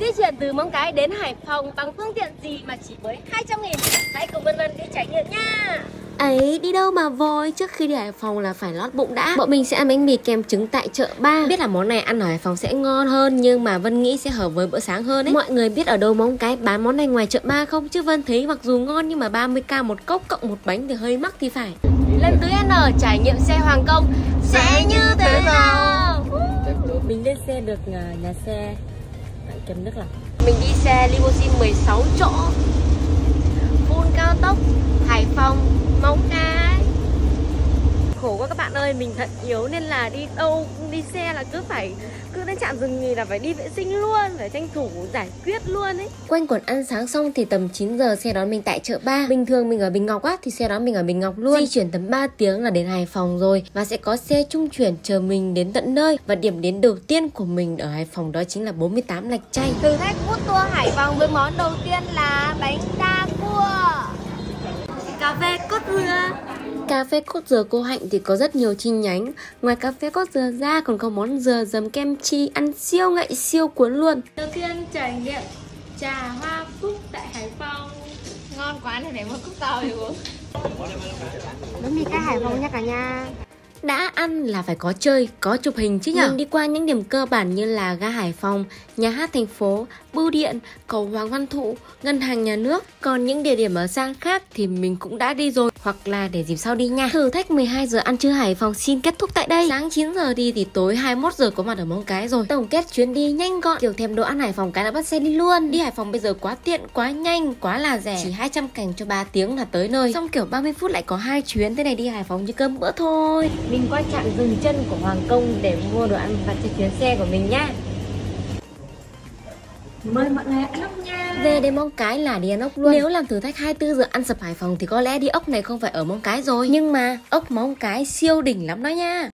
Di chuyển từ Móng Cái đến Hải Phòng bằng phương tiện gì mà chỉ với 200 nghìn? Hãy cùng Vân Vân đi trải nghiệm nha! Ấy, đi đâu mà vội, trước khi đi Hải Phòng là phải lót bụng đã. Bọn mình sẽ ăn bánh mì kem trứng tại chợ ba. Biết là món này ăn ở Hải Phòng sẽ ngon hơn Nhưng mà Vân nghĩ sẽ hợp với bữa sáng hơn ấy. Mọi người biết ở đâu móng cái bán món này ngoài chợ ba không? Chứ Vân thấy mặc dù ngon nhưng mà 30k một cốc cộng một bánh thì hơi mắc thì phải. Lần thứ N trải nghiệm xe Hoàng Công sẽ như thế nào? Mình lên xe được nhà, nhà xe Tại Kem Đức là Mình đi xe limousine 16 chỗ Full cao tốc Hải Phòng, Móng Cái Khổ quá các bạn ơi, mình thật yếu nên là đi đâu đi xe là cứ phải cứ đến trạm dừng nghỉ là phải đi vệ sinh luôn, phải tranh thủ giải quyết luôn ấy. Quanh quẩn ăn sáng xong thì tầm 9 giờ xe đón mình tại chợ ba. Bình thường mình ở Bình Ngọc á thì xe đón mình ở Bình Ngọc luôn. Di chuyển tầm 3 tiếng là đến Hải Phòng rồi Và sẽ có xe trung chuyển chờ mình đến tận nơi. Và điểm đến đầu tiên của mình ở Hải Phòng đó chính là 48 Lạch Chay. Thử thách food tour Hải Phòng với món đầu tiên là bánh đa cua. Cà phê Cà phê cốt dừa cô Hạnh thì có rất nhiều chi nhánh. Ngoài cà phê cốt dừa ra còn có món dừa dầm kem chi Ăn siêu ngậy siêu cuốn luôn. Đầu tiên trải nghiệm trà hoa cúc tại Hải Phòng. Ngon quá này để mua cúc tàu thì uống. Bánh mì cái Hải Phòng nha cả nhà đã ăn là phải có chơi, có chụp hình chứ nhở? Mình đi qua những điểm cơ bản như là ga Hải Phòng, nhà hát thành phố, bưu điện, cầu Hoàng Văn Thụ, ngân hàng nhà nước. Còn những địa điểm ở sang khác thì mình cũng đã đi rồi, hoặc là để dịp sau đi nha. Thử thách 12 giờ ăn trưa Hải Phòng xin kết thúc tại đây. Sáng 9 giờ đi thì tối 21 giờ có mặt ở Móng Cái rồi. Tổng kết chuyến đi nhanh gọn, kiểu thèm đồ ăn Hải Phòng cái là bắt xe đi luôn. Đi Hải Phòng bây giờ quá tiện, quá nhanh, quá là rẻ. Chỉ 200 cảnh cho 3 tiếng là tới nơi. Xong kiểu 30 phút lại có hai chuyến thế này đi Hải Phòng như cơm bữa thôi. Mình qua trạm dừng chân của Hoàng Công để mua đồ ăn vặt cho chuyến xe của mình nhá. Mời mọi người ăn ốc nha. Về đến Móng Cái là đi ăn ốc luôn. Nếu làm thử thách 24 giờ ăn sập Hải Phòng thì có lẽ đi ốc này không phải ở Móng Cái rồi. Nhưng mà ốc Móng Cái siêu đỉnh lắm đó nha